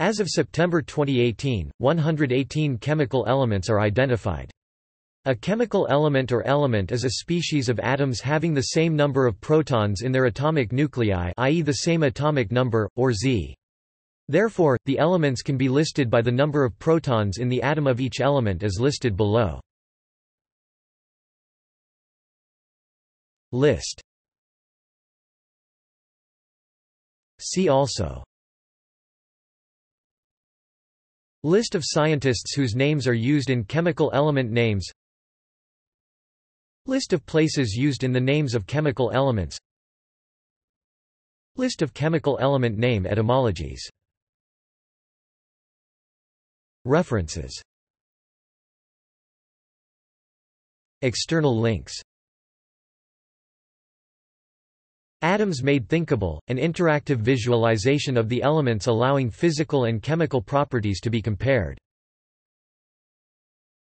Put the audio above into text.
As of September 2018, 118 chemical elements are identified. A chemical element or element is a species of atoms having the same number of protons in their atomic nuclei i.e. the same atomic number, or Z. Therefore, the elements can be listed by the number of protons in the atom of each element as listed below. List See also List of scientists whose names are used in chemical element names. List of places used in the names of chemical elements. List of chemical element name etymologies. References. External links Atoms Made Thinkable, an interactive visualization of the elements allowing physical and chemical properties to be compared